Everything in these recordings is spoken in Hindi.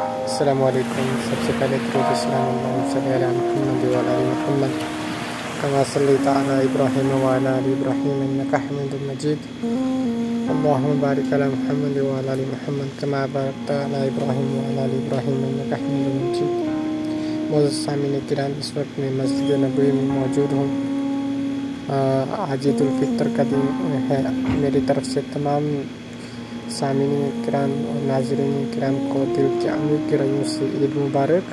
अलैक्म सबसे पहले महमद महमद कमा तला इब्राहिम वाला इब्राहिम हमीद मजीद बारिक अला महमद वाला महमद कमा बारक अला इब्राहिम वाला इब्राहिम हमीद मजीद मौजूद सामिन किरान इस वक्त मैं मस्जिद नबी में मौजूद हूँ आज ईदालफ़ितर का दिन है मेरी तरफ़ से तमाम सामिन कराम और नाजरीन कराम को दिल के अमीर के रंगों से ईद मुबारक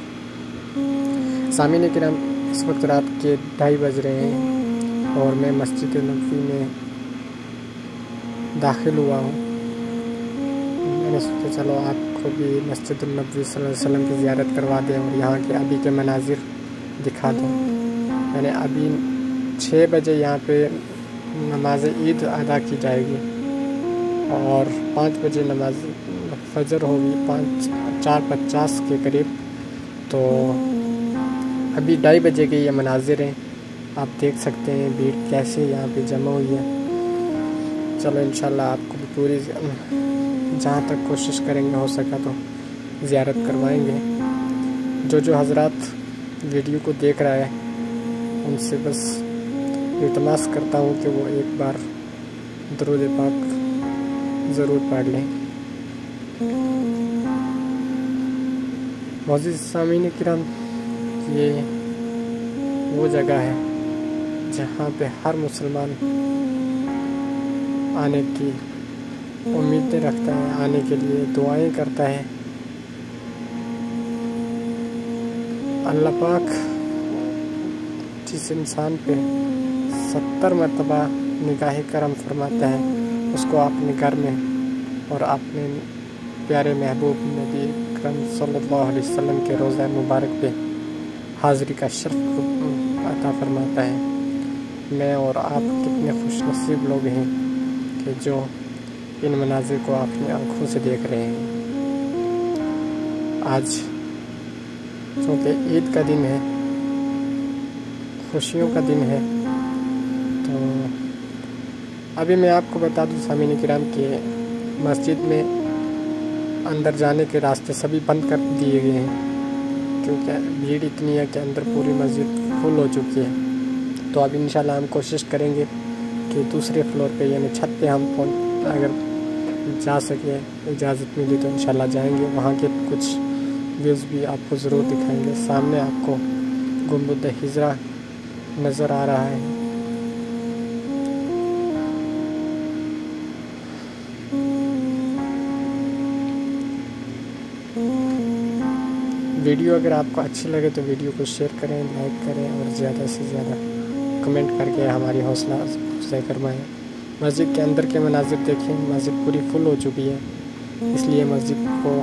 सामिन कराम इस वक्त रात के ढाई बज रहे हैं और मैं मस्जिद नबी में दाखिल हुआ हूँ। मैंने सोचा, चलो आपको भी मस्जिद नबी वसल्लम की ज़्यारत करवा दें और यहाँ के अभी के मनाजिर दिखा दें। मैंने अभी छः बजे यहाँ पे नमाज़ ईद अदा की जाएगी। और पाँच बजे नमाज़ फजर होगी, पाँच, चार पचास के करीब। तो अभी ढाई बजे के ये मनाजिर हैं। आप देख सकते हैं भीड़ कैसे यहाँ पे जमा हुई है। चलो इन आपको पूरी जहाँ तक कोशिश करेंगे, हो सका तो ज़्यारत करवाएँगे। जो जो हज़रत वीडियो को देख रहा है, उनसे बस इतमास करता हूँ कि वो एक बार दरुद पाक ज़रूर पढ़ लें। मोज़ सामीन किरम ये वो जगह है जहाँ पे हर मुसलमान आने की उम्मीदें रखता है, आने के लिए दुआएँ करता है। अल्लाह पाक जिस इंसान पे सत्तर मरतबा निगाह करम फरमाता है उसको अपने घर में और अपने प्यारे महबूब नबी करम सल्लल्लाहु अलैहि वसल्लम के रोज़ा मुबारक पे हाज़िरी का शर्फ अता फरमाता है। मैं और आप कितने खुश नसीब लोग हैं कि जो इन मनाजिर को अपनी आँखों से देख रहे हैं। आज चूँकि ईद का दिन है, खुशियों का दिन है अभी मैं आपको बता दूँ, सामीन कराम के मस्जिद में अंदर जाने के रास्ते सभी बंद कर दिए गए हैं, क्योंकि भीड़ इतनी है कि अंदर पूरी मस्जिद फुल हो चुकी है। तो अब इंशाल्लाह हम कोशिश करेंगे कि दूसरे फ्लोर पे, यानी छत पे हम फ़ोन अगर जा सके, इजाज़त मिली तो इंशाल्लाह जाएँगे। वहाँ के कुछ व्यूज़ भी आपको ज़रूर दिखाएँगे। सामने आपको गुंबद हिजरा नज़र आ रहा है। वीडियो अगर आपको अच्छी लगे तो वीडियो को शेयर करें, लाइक करें और ज़्यादा से ज़्यादा कमेंट करके हमारी हौसला अफजाई करवाएँ मस्जिद के अंदर के मनाजिर देखें, मस्जिद पूरी फुल हो चुकी है, इसलिए मस्जिद को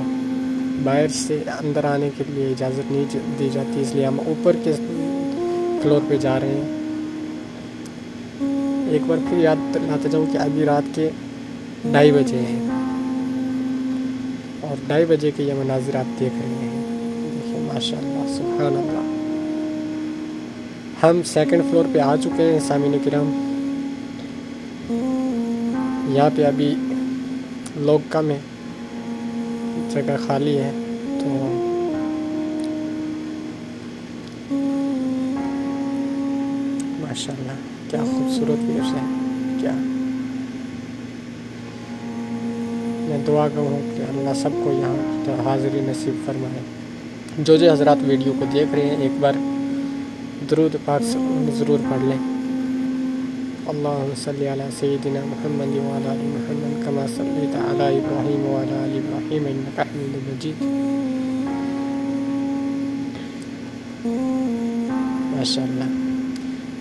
बाहर से अंदर आने के लिए इजाज़त नहीं दी जाती, इसलिए हम ऊपर के फ्लोर पे जा रहे हैं। एक बार फिर याद दिलाता जाऊँ कि अभी रात के ढाई बजे हैं और ढाई बजे के ये मनाजिर आप देख रहे हैं। माशाल्लाह सुभान अल्लाह हम सेकंड फ्लोर पे आ चुके हैं, सामिन किराम। यहाँ पे अभी लोग कम है, जगह खाली है तो माशाल्लाह, क्या खूबसूरत व्यूज़ है, क्या। मैं दुआ कहूँ कि अल्लाह सबको यहाँ तो हाज़िरी नसीब फरमाए। जो जो हज़रत वीडियो को देख रहे हैं, एक बार दरूद पाक ज़रूर पढ़ लें। अल्लाह सैदिना महमद महमद कमा इब्राहिम मजीद। माशाल्लाह।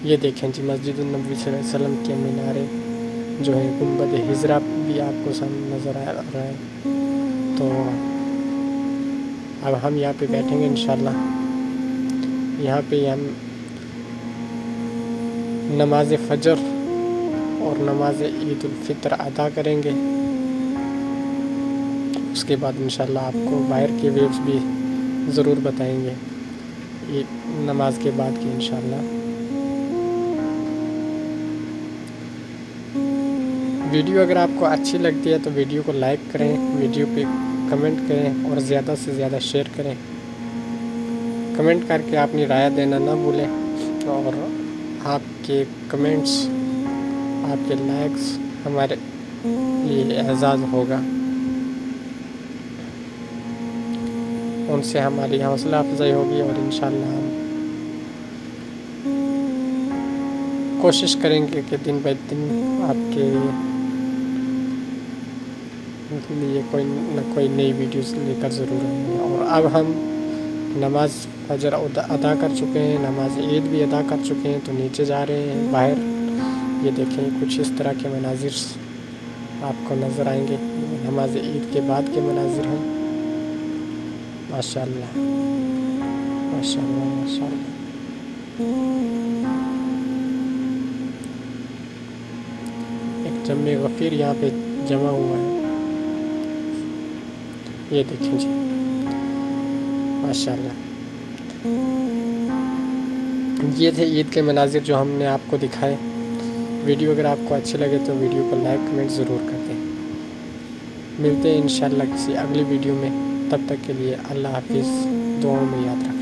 ये देखें जी मस्जिद नबी वसल्लम के मीनारे जो है गुंबद हिजरा भी आपको सामने नज़र आ रहा है। तो अब हम यहाँ पे बैठेंगे इन यहाँ पे हम नमाज़ फजर और नमाज़ ईद फितर अदा करेंगे। उसके बाद इन आपको बाहर के व्यूज़ भी ज़रूर बताएँगे। ये नमाज़ के बाद की इन वीडियो अगर आपको अच्छी लगती है तो वीडियो को लाइक करें, वीडियो पे कमेंट करें और ज़्यादा से ज़्यादा शेयर करें। कमेंट करके अपनी राय देना ना भूलें और आपके कमेंट्स, आपके लाइक्स हमारे लिए एजाज़ होगा। उनसे हमारी हौसला अफजाई होगी और इन हम कोशिश करेंगे कि दिन ब दिन आपके लिए कोई न कोई नई वीडियोस लेकर ज़रूर आएँगे। और अब हम नमाज़ फजर अदा कर चुके हैं, नमाज़ ईद भी अदा कर चुके हैं तो नीचे जा रहे हैं, बाहर। ये देखें, कुछ इस तरह के मनाजिर आपको नज़र आएँगे। नमाज़ ईद के बाद के मनाजिर हैं। माशाल्लाह माशाल्लाह माशाल्लाह। एक जम्मे गफ़ीर यहाँ पे जमा हुआ है। ये देखें जी। माशाल्लाह। ये थे ईद के मनाजिर जो हमने आपको दिखाए। वीडियो अगर आपको अच्छे लगे तो वीडियो को लाइक, कमेंट ज़रूर कर दें। मिलते हैं इन किसी अगली वीडियो में। तब तक के लिए अल्लाह हाफिज़। दुआओं में याद रखें।